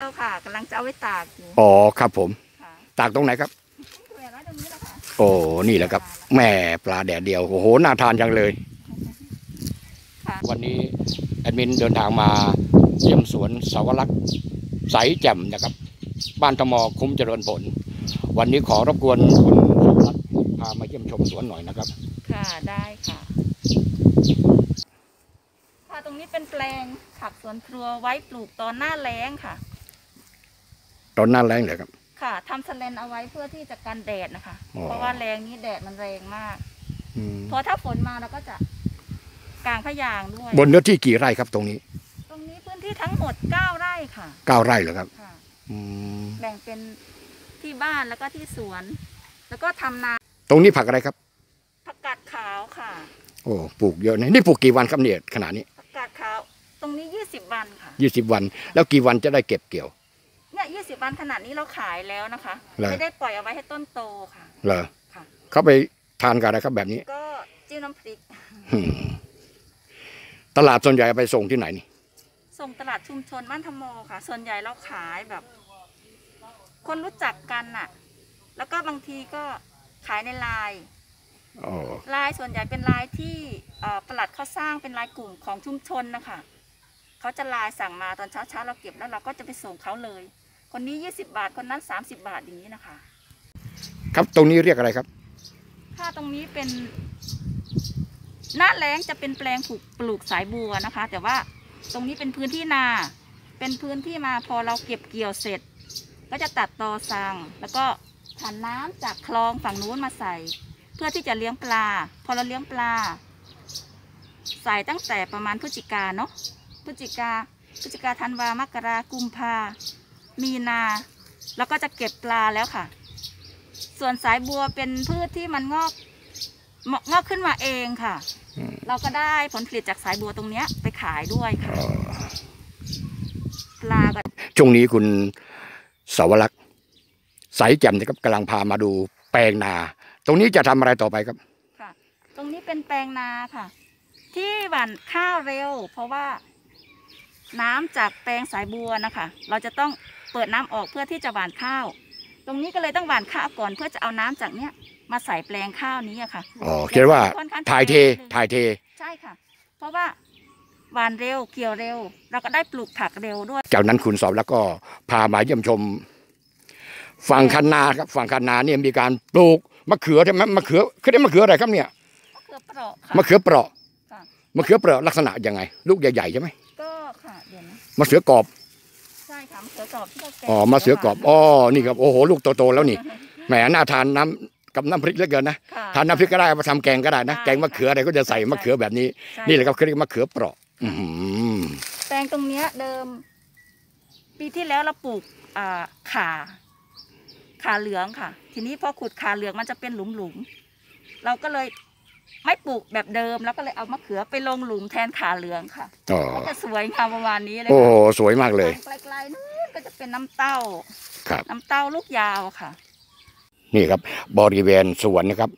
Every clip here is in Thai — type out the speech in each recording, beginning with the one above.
เจ้าค่ะกำลังจะเอาไว้ตากอยู่อ๋อครับผม ค่ะตากตรงไหนครับเวลาตรงนี้แหละค่ะโอ้นี่แหละครับแหม่ปลาแดดเดียวโอ้โหน่าทานจังเลย ค่ะวันนี้แอดมินเดินทางมาเยี่ยมสวนสาวรักษ์ใสแจ่มนะครับ บ้านตมอคุ้มเจริญผล วันนี้ขอรบกวนคุณสาวรักษ์พามาเยี่ยมชมสวนหน่อยนะครับ ค่ะได้ค่ะค่ะตรงนี้เป็นแปลงผักสวนครัวไว้ปลูกตอนหน้าแล้งค่ะ ตอนหน้าแรงเลยครับ ค่ะทำสแลนเอาไว้เพื่อที่จะกันแดดนะคะ อ๋อ เพราะว่าแรงนี้แดดมันแรงมาก อืมเพราะถ้าฝนมาเราก็จะกางพยางด้วย บนเนื้อที่กี่ไร่ครับตรงนี้ตรงนี้พื้นที่ทั้งหมด9ไร่ค่ะเก้าไร่เหรอครับค่ะ อืมแบ่งเป็นที่บ้านแล้วก็ที่สวน แล้วก็ทำนาตรงนี้ผักอะไรครับ ผักกาดขาวค่ะโอ้ปลูกเยอะนะนี่ปลูกกี่วันครับเนี่ยขนาดนี้ผักกาดขาว ตรงนี้ 20 วันค่ะ ยี่สิบวัน แล้วกี่วันจะได้เก็บเกี่ยว เนี่ย20วันขนาดนี้เราขายแล้วนะคะเหรอไม่ได้ปล่อยเอาไว้ให้ต้นโตค่ะ เหรอค่ะเขาไปทานกันอะไรครับแบบนี้ ก็จิ้มน้ำพริกอืมตลาดส่วนใหญ่เอาไปส่งที่ไหนนี่ ส่งตลาดชุมชนบ้านธโมค่ะ ส่วนใหญ่เราขายแบบ คนรู้จักกันน่ะ แล้วก็บางทีก็ขายในไลน์อ๋อไลน์ส่วนใหญ่เป็นไลน์ที่เอ่อประหลัดเขาสร้างเป็นไลน์กลุ่มของชุมชนนะคะเขาจะไลน์สั่งมาตอนเช้าเช้าๆเราเก็บแล้วเราก็จะไปส่งเขาเลย คนนี้20บาทคนนั้น30บาทอย่างนี้นะคะ ครับตรงนี้เรียกอะไรครับ ถ้าตรงนี้เป็นหน้าแล้งจะเป็นแปลงปลูกปลูกสายบัวนะคะ แต่ว่าตรงนี้เป็นพื้นที่นา เป็นพื้นที่มาพอเราเก็บเกี่ยวเสร็จ ก็จะตัดตอสังแล้วก็ผันน้ำจากคลองฝั่งนู้นมาใส่ เพื่อที่จะเลี้ยงปลา พอเราเลี้ยงปลา ใส่ตั้งแต่ประมาณพฤศจิกาเนาะพฤศจิกาพฤศจิกาธันวามกรากุมภา มีนา แล้วก็จะเก็บปลาแล้วค่ะ ส่วนสายบัวเป็นพืชที่มันงอกงอกขึ้นมาเองค่ะอืมเราก็ได้ผลผลิตจากสายบัวตรงเนี้ยไปขายด้วยค่ะอ๋อปลาก็ช่วงนี้คุณสาวรักษ์ใสแจ่มนะครับกำลังพามาดูแปลงนา ตรงนี้จะทำอะไรต่อไปครับค่ะ ตรงนี้เป็นแปลงนาค่ะ ที่หว่านข้าวเร็ว เพราะว่าน้ำจากแปลงสายบัวนะคะ เราจะต้อง เปิดน้ำออกเพื่อที่จะหว่านข้าว ตรงนี้ก็เลยต้องหว่านข้าวก่อนเพื่อจะเอาน้ำจากเนี้ยมาใส่แปลงข้าวนี้อะค่ะอ๋อคิดว่าค่อนข้งจะถ่ายเทร็วนิดนึงถ่ายเท ใช่ค่ะ เพราะว่าหวานเร็วเกี่ยวเร็ว เราก็ได้ปลูกผักเร็วด้วย จากนั้นคุณสอบแล้วก็พามาเยี่ยมชม ฝั่งคันนาครับฝั่งคันนาเนี่ยมีการปลูกมะเขือใช่ไหมมะเขือคือได้มะเขืออะไรครับเนี่ยมะเขือเปราะค่ะมะเขือเปราะค่ะมะเขือเปราะลักษณะยังไง ลูกใหญ่ๆใช่ไหมก็ค่ะเดี๋ยวนะมะเขือกรอบใช่ ค่ะมะเขือกรอบที่เราแกงอ๋อมะเขือกรอบอ๋อนี่ครับโอ้โหลูกโตๆแล้วนี่แหมน่าทานน้ำกับน้ำพริกเหลือเกินนะค่ะ ทานน้ำพริกก็ได้เอามาทำแกงก็ได้นะใช่แกงมะเขืออะไรก็จะใส่มะเขือแบบนี้ ใช่ นี่แหละครับเขาเรียกมะเขือเปราะอื้อหือแปลงตรงเนี้ยเดิม ปีที่แล้วเราปลูกอ่าขาขาเหลืองค่ะ ทีนี้พอขุดขาเหลืองมันจะเป็นหลุมๆเราก็เลยไม่ปลูกแบบเดิมแล้วก็เลยเอามะเขือไปลงหลุมแทนขาเหลืองค่ะอ๋อก็จะสวยงามประมาณนี้เลยโอ้ค่ะโหสวยมากเลยไกลๆนู้นก็จะ เป็นน้ำเต้า ครับ น้ำเต้าลูกยาวค่ะ นี่ครับ บริเวณสวนนะครับ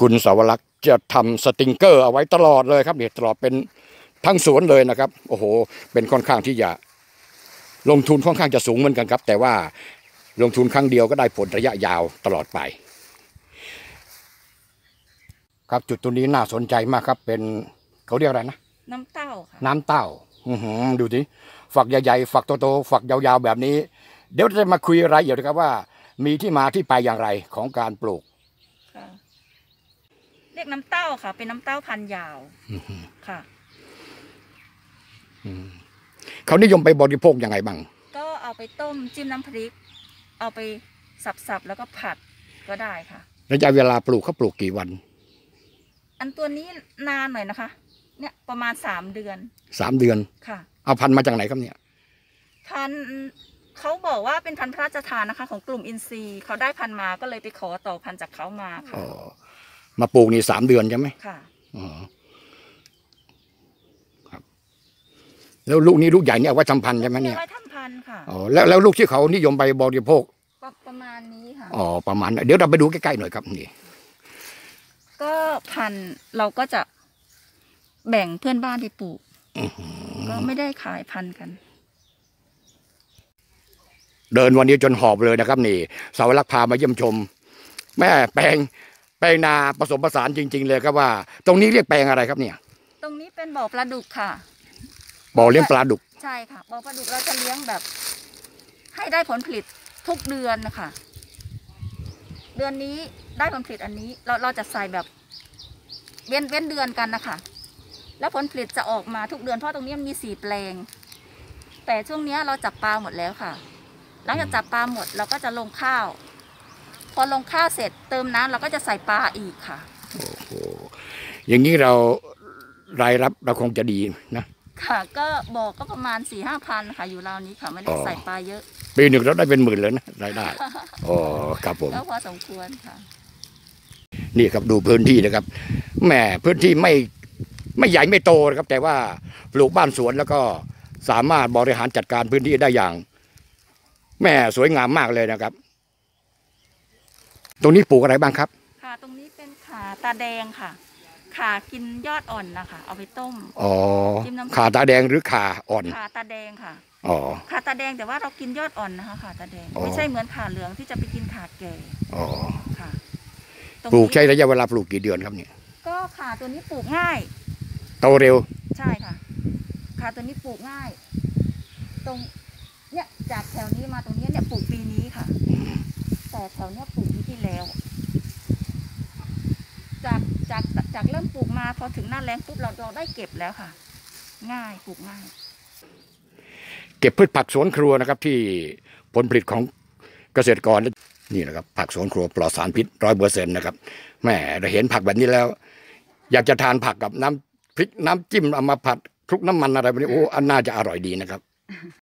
คุณสาวรักษ์จะทำสติงเกอร์เอาไว้ตลอดเลยครับเนี่ยตลอดเป็นทั้งสวนเลยนะครับ โอ้โห เป็นค่อนข้างที่จะลงทุนค่อนข้างจะสูงเหมือนกันครับ แต่ว่าลงทุนครั้งเดียวก็ได้ผลระยะยาวตลอดไป ครับจุดตรงนี้น่าสนใจมากครับ เป็นเขาเรียกอะไรนะ น้ำเต้าค่ะ น้ำเต้าอือหือ ดูสิฝักใหญ่ๆฝักโตๆฝักยาวๆแบบนี้ เดี๋ยวจะมาคุยรายละเอียดนะครับว่า มีที่มาที่ไปอย่างไรของการปลูกค่ะเรียกน้ำเต้าค่ะ เป็นน้ำเต้าพันธุ์ยาวอื้อหือค่ะอืมเขานิยมไปบริโภคยังไงบ้างก็เอาไปต้มจิ้มน้ำพริก เอาไปสับๆแล้วก็ผัดก็ได้ค่ะระยะเวลาปลูกเขาปลูกกี่วัน อันตัวนี้นานหน่อยนะคะ เนี่ยประมาณสามเดือนสามเดือนค่ะ เอาพันธุ์มาจากไหนครับเนี่ย พันธุ์เขาบอกว่าเป็นพันธุ์พระราชทานนะคะ ของกลุ่มอินทรีย์เขาได้พันธุ์มาก็เลยไปขอต่อพันธุ์จากเขามาค่ะอ๋อมาปลูกนี่สามเดือนใช่ไหมค่ะอ๋อครับ แล้วลูกนี้ลูกใหญ่เนี่ยเอาไว้ทำพันธุ์ใช่ไหมเนี่ยไว้ทำพันธุ์ค่ะอ๋อแล้วแล้วลูกที่เขานิยมไปบริโภคประประมาณนี้ค่ะอ๋อประมาณนั้นเดี๋ยวเราไปดูใกล้ๆหน่อยครับนี่ก็พันธุ์เราก็จะ แบ่งเพื่อนบ้านไปปลูกอื้อหือก็ไม่ได้ขายพันธุ์กัน เดินวันนี้จนหอบเลยนะครับ นี่สาวรักษ์พามาเยี่ยมชม แม่แปลงแปลงนาผสมผสานจริง ๆ เลยครับว่า ตรงนี้เรียกแปลงอะไรครับเนี่ย ตรงนี้เป็นบ่อปลาดุกค่ะ บ่อเลี้ยงปลาดุก ใช่ค่ะ บ่อปลาดุกเราจะเลี้ยงแบบ ให้ได้ผลผลิตทุกเดือนนะคะ เดือนนี้ได้ผลผลิตอันนี้ เราเราจะใส่แบบ เว้นเว้นเดือนกันนะคะ แล้วผลผลิตจะออกมาทุกเดือนเพราะตรงนี้มันมีสี่แปลง แต่ช่วงเนี้ยเราจับปลาหมดแล้วค่ะ หลังจากจับปลาหมดเราก็จะลงข้าว พอลงข้าวเสร็จเติมน้ำเราก็จะใส่ปลาอีกค่ะโอ้โหอย่างนี้เรารายรับเราคงจะดีนะ ค่ะ ก็บอกก็ประมาณสี่ห้าพันค่ะอยู่ราวนี้ค่ะไม่ได้อ๋อใส่ปลาเยอะ ปีหนึ่งเราได้เป็นหมื่นเลยนะรายได้อ๋อครับผมก็พอสมควรค่ะ นี่ครับดูพื้นที่นะครับแหมพื้นที่ไม่ ไม่ใหญ่ไม่โตนะครับ แต่ว่าปลูกบ้านสวนแล้วก็สามารถบริหารจัดการพื้นที่ได้อย่างแหม่สวยงามมากเลยนะครับ ตรงนี้ปลูกอะไรบ้างครับ ค่ะ ตรงนี้เป็นขาตาแดงค่ะ ขากินยอดอ่อนนะคะเอาไปต้มอ๋อจิ้มน้ำขาตาแดงหรือขาอ่อน ขาตาแดงค่ะอ๋อขาตาแดงแต่ว่าเรากินยอดอ่อนนะคะขาตาแดงอ๋อไม่ใช่เหมือนขาเหลืองที่จะไปกินขาแก่อ๋อค่ะตรงปลูกนี้ใช้ระยะเวลาปลูกกี่เดือนครับเนี่ยก็ขาตัวนี้ปลูกง่าย โตเร็ว ใช่ค่ะขาตัวนี้ปลูกง่าย ตรงเนี่ยจากแถวนี้มาตรงเนี้ยเนี่ยปลูกปีนี้ค่ะ แต่แถวเนี้ยปลูกปีที่แล้ว จากจากจากเริ่มปลูกมาพอถึงหน้าแล้งปุ๊บเราเราได้เก็บแล้วค่ะ ง่ายปลูกง่าย เก็บพืชผักสวนครัวนะครับ ที่ผลผลิตของเกษตรกรนี่นะครับ ผักสวนครัวปลอดสารพิษร้อยเปอร์เซ็นต์นะครับแหมเราเห็นผักแบบนี้แล้ว อยากจะทานผักกับน้ำ พริกน้ำจิ้มเอามาผัดคลุกน้ำมันอะไรแบบนี้โอ้อันน่าจะอร่อยดีนะครับ